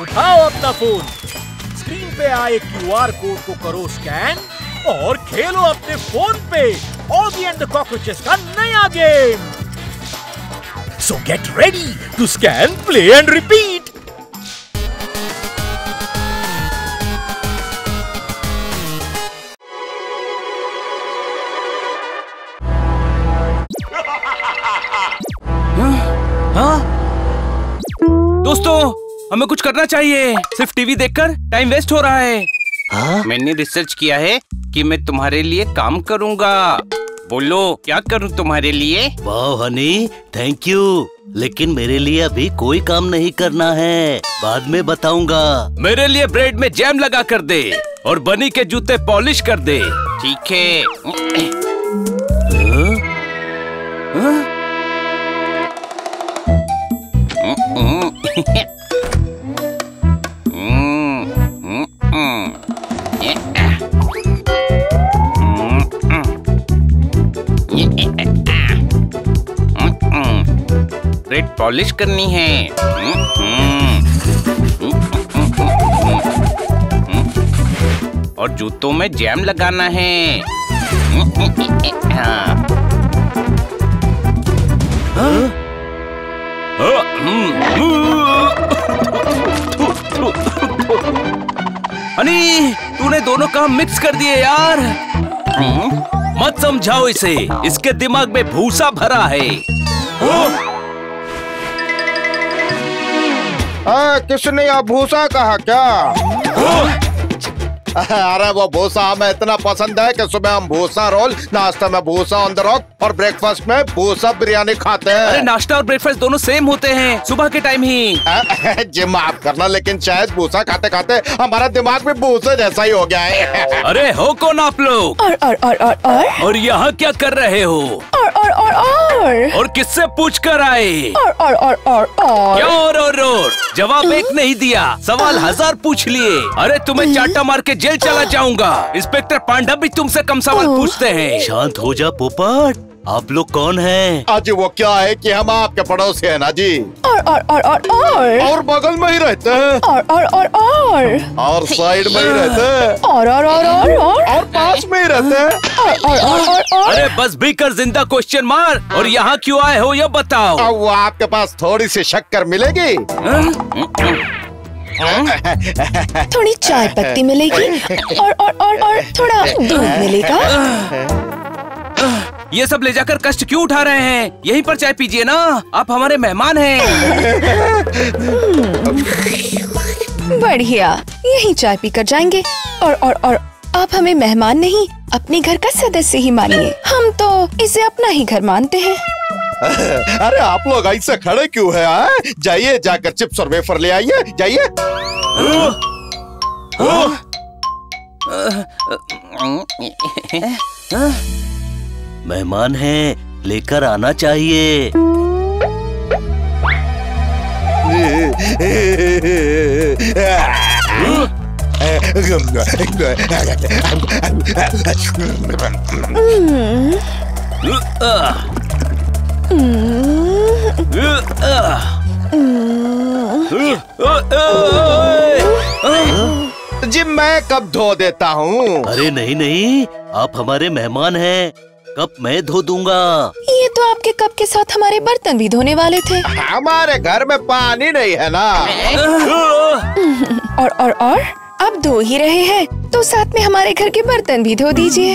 उठाओ अपना phone. Screen पे आए क्यूआर कोड को करो स्कैन और खेलो अपने फ़ोन पे। ऑगी एंड कॉकरोचेस का नया game so get ready to scan play and repeat? दोस्तों हमें कुछ करना चाहिए। सिर्फ़ टीवी देखकर टाइम वेस्ट हो रहा है। हाँ? मैंने रिसर्च किया है कि मैं तुम्हारे लिए काम करूँगा। बोलो क्या करूँ तुम्हारे लिए? वाह हनी थैंक यू लेकिन मेरे लिए अभी कोई काम नहीं करना है। बाद में बताऊँगा। मेरे लिए ब्रेड में जैम लगा कर दे और बनी के जूते पॉलिश कर दे। ठीक है। हाँ? हाँ? पॉलिश करनी है और जूतों में जैम लगाना है हाँ। हाँ? तूने दोनों काम मिक्स कर दिए यार मत समझाओ इसे इसके दिमाग में भूसा भरा है आ, किसने भूसा कहा क्या? अरे वो भूसा हमें इतना पसंद है कि सुबह हम भूसा रोल नाश्ते में भूसा ऑन द रॉक और ब्रेकफास्ट में भूसा बिरयानी खाते हैं। अरे नाश्ता और ब्रेकफास्ट दोनों सेम होते हैं सुबह के टाइम ही। जी माफ़ करना लेकिन शायद भूसा खाते खाते हमारा दिमाग भी भूसा जैसा ही हो गया है। अरे हो कौन आप लोग? और और और और और? और यहाँ क्या कर रहे हो? और और और और? और किससे पूछ कर आए? और और और और और? क्या और और और? जवाब एक नहीं दिया सवाल हज़ार पूछ लिए। अरे तुम्हें चाटा मार के जेल चला जाऊँगा इंस्पेक्टर पांडा भी तुमसे कम सवाल पूछते हैं शांत हो जा पोपट आप लोग कौन हैं? आज वो क्या है कि हम आपके पड़ोसी हैं ना जी और और और और और और बगल में ही रहते हैं और और और और और साइड में ही रहते हैं और और और और और और पास में ही रहते हैं और और और और और अरे बस भी कर ज़िंदा क्वेश्चन मार और यहाँ क्यों आए हो ये बताओ वो आपके पास थोड़ी सी शक्कर मिलेगी थोड़ी चाय पत्ती मिलेगी और और और और थोड़ा दूध मिलेगा। ये सब ले जाकर कष्ट क्यों उठा रहे हैं? यहीं पर चाय पीजिए ना। आप हमारे मेहमान हैं। बढ़िया। यही चाय पीकर जाएँगे। और और और आप हमें मेहमान नहीं अपने घर का सदस्य ही मानिए। हम तो इसे अपना ही घर मानते हैं। अरे आप लोग ऐसे खड़े क्यों है? जाइए जाकर चिप्स और वेफर ले आइए जाइए। मेहमान है लेकर आना चाहिए। जी मैं कब धो देता हूँ? अरे नहीं नहीं आप हमारे मेहमान हैं। कब मैं धो दूँगा? ये तो आपके कप के साथ हमारे बर्तन भी धोने वाले थे। हमारे घर में पानी नहीं है ना? और और और अब धो ही रहे हैं तो साथ में हमारे घर के बर्तन भी धो दीजिए।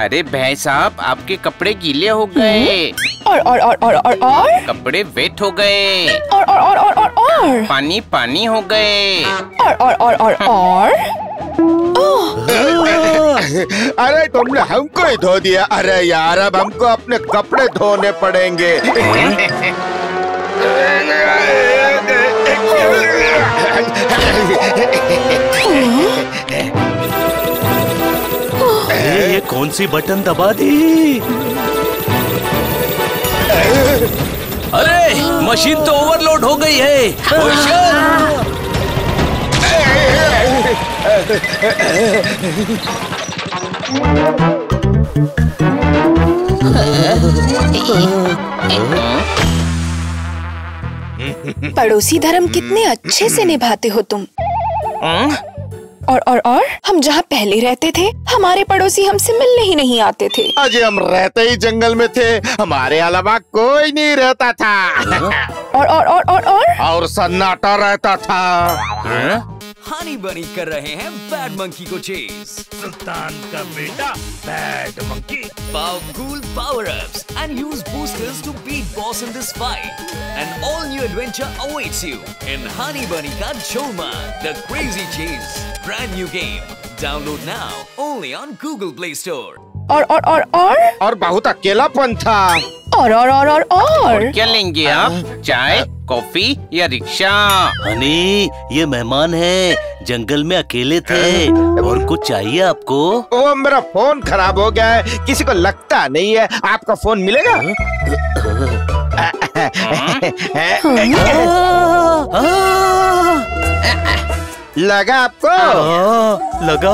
अरे भाई साहब आपके कपड़े गीले हो गए और और और और और और कपड़े वेट हो गए और और और और और और पानी पानी हो गए और और और और और अरे तुमने हमको ही धो दिया अरे यार अब हमको अपने कपड़े धोने पड़ेंगे ए, ये कौन सी बटन दबा दी? अरे मशीन तो ओवरलोड हो गई है। पड़ोसी धर्म कितने अच्छे से निभाते हो तुम। और और और? हम जहाँ पहले रहते थे हमारे पड़ोसी हमसे मिलने ही नहीं आते थे। अजय हम रहते ही जंगल में थे हमारे अलावा कोई नहीं रहता था। और और और और और? और सन्नाटा रहता था। हनी बनी कर रहे हैं बैड मंकी को चेज सुल्तान का बेटा bad monkey Powerful power-ups and use boosters to beat boss in this fight. An all-new adventure awaits you in Honey Bunny Ka Choma, the Crazy Chase. Brand new game. Download now only on Google Play Store. और और और और? और बहुत अकेलापन था। और और और और और? क्या लेंगे आप? चाय कॉफ़ी या रिक्शा? हनी ये मेहमान है। जंगल में अकेले थे। और कुछ चाहिए आपको? वो मेरा फ़ोन खराब हो गया है। किसी को लगता नहीं है। आपका फ़ोन मिलेगा? लगा आपको? आ, लगा।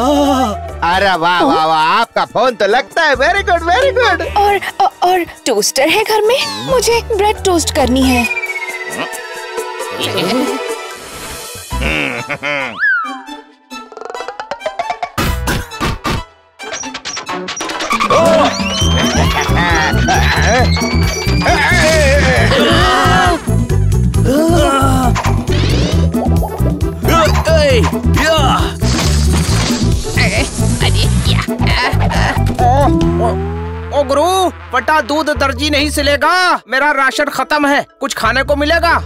अरे वाह वाह वाह आपका फ़ोन तो लगता है। वेरी गुड वेरी गुड और और, और टोस्टर है घर में? मुझे ब्रेड टोस्ट करनी है। ओ पटा दूध दर्जी नहीं सिलेगा मेरा राशन खत्म है कुछ खाने को मिलेगा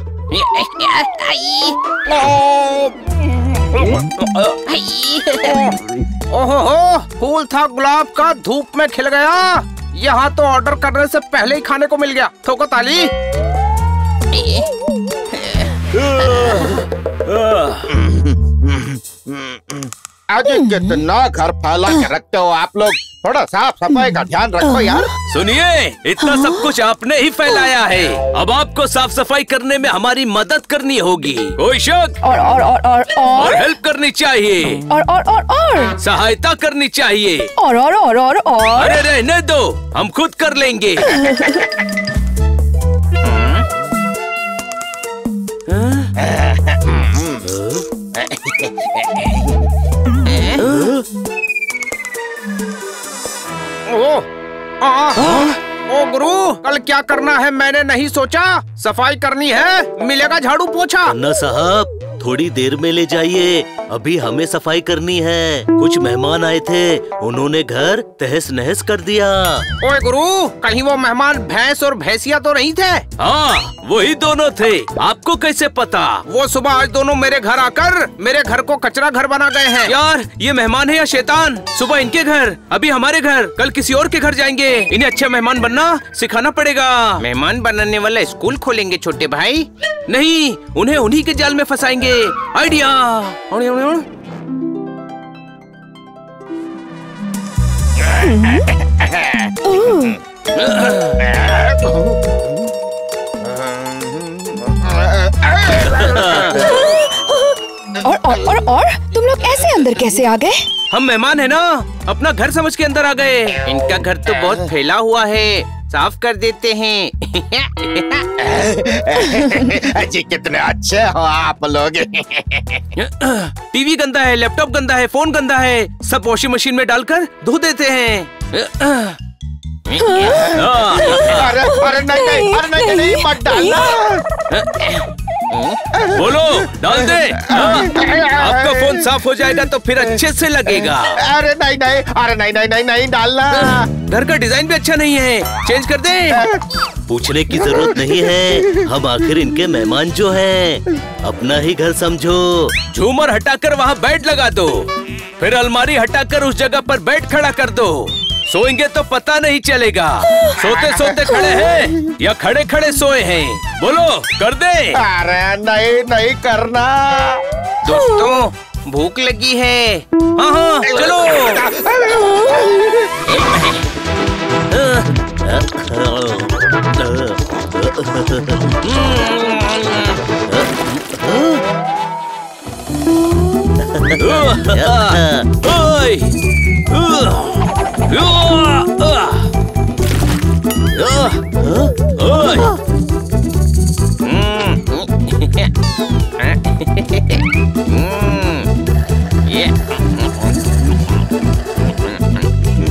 ओहो हो फूल था गुलाब का धूप में खिल गया यहाँ तो ऑर्डर करने से पहले ही खाने को मिल गया ठोको ताली अजय कितना घर फैला के रखते हो आप लोग। थोड़ा साफ़ सफ़ाई का ध्यान रखो यार। सुनिए इतना सब कुछ आपने ही फैलाया है। अब आपको साफ़ सफ़ाई करने में हमारी मदद करनी होगी। कोई शक? और और और और और। और हेल्प करनी चाहिए। और और और और। सहायता करनी चाहिए। और और और और और। अरे रहने दो। हम खुद कर लेंगे। ओ गुरु, कल क्या करना है मैंने नहीं सोचा? सफ़ाई करनी है, मिलेगा झाड़ू पोछा। न साहब, थोड़ी देर में ले जाइए। अभी हमें सफ़ाई करनी है। कुछ मेहमान आए थे उन्होंने घर तहस नहस कर दिया। ओए गुरु कहीं वो मेहमान भैंस और भैंसिया तो नहीं थे? हाँ वही दोनों थे। आपको कैसे पता? वो सुबह आज दोनों मेरे घर आकर मेरे घर को कचरा घर बना गए हैं। यार ये मेहमान है या शैतान? सुबह इनके घर अभी हमारे घर कल किसी और के घर जाएँगे। इन्हें अच्छे मेहमान बनना सिखाना पड़ेगा। मेहमान बनाने वाला स्कूल खोलेंगे छोटे भाई। नहीं उन्हें उन्हीं के जाल में फंसाएँगे। आइडिया! और और और और तुम लोग ऐसे अंदर कैसे आ गए? हम मेहमान है ना अपना घर समझ के अंदर आ गए। इनका घर तो बहुत फैला हुआ है। साफ़ कर देते हैं जी कितने अच्छे हो आप लोग टीवी गंदा है लैपटॉप गंदा है फ़ोन गंदा है सब वॉशिंग मशीन में डालकर धो देते हैं। अरे अरे नहीं नहीं अरे नहीं नहीं मत डालना बोलो डाल दे हाँ। साफ़ हो जाएगा तो फिर अच्छे से लगेगा। अरे नहीं नहीं अरे नहीं नहीं नहीं नहीं डालना। घर का डिज़ाइन भी अच्छा नहीं है। चेंज कर दे। पूछने की ज़रूरत नहीं है। हम आखिर इनके मेहमान जो हैं। अपना ही घर समझो। झूमर हटाकर वहाँ बेड लगा दो। फिर अलमारी हटाकर उस जगह पर बेड खड़ा कर दो। सोएँगे तो पता नहीं चलेगा। सोते सोते खड़े हैं या खड़े खड़े सोए हैं? बोलो कर दे। अरे नहीं नहीं करना। दोस्तों भूख लगी है हाँ हाँ चलो ओए!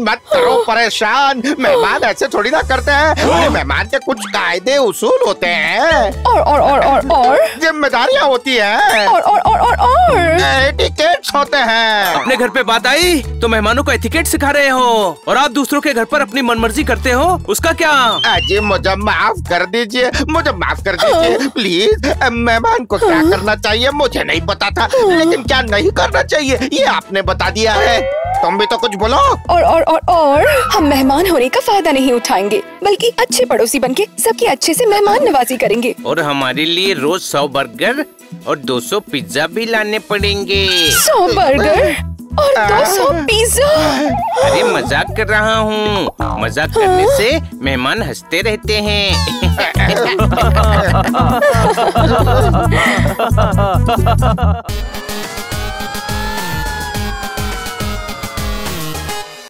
मत करो परेशान। मेहमान ऐसे थोड़ी ना करते हैं। अरे मेहमान के कुछ कायदे उसूल होते हैं। और और और और और? जिम्मेदारियाँ होती है। और और और और और? एटिकेट्स होते हैं। अपने घर पे बात आई तो मेहमानों को एथिकेट सिखा रहे हो। और आप दूसरों के घर पर अपनी मनमर्जी करते हो उसका क्या? अजी मुझे माफ़ कर दीजिए मुझे माफ़ कर दीजिए। प्लीज़ मेहमान को क्या करना चाहिए मुझे नहीं पता था। लेकिन क्या नहीं करना चाहिए ये आपने बता दिया है। तुम भी तो कुछ बोलो और और और और हम मेहमान होने का फ़ायदा नहीं उठाएँगे बल्कि अच्छे पड़ोसी बनके सबकी अच्छे से मेहमान नवाजी करेंगे और हमारे लिए रोज सौ बर्गर और 200 पिज्जा भी लाने पड़ेंगे सौ बर्गर और दो सौ पिज्जा अरे मज़ाक कर रहा हूँ मज़ाक करने से मेहमान हँसते रहते हैं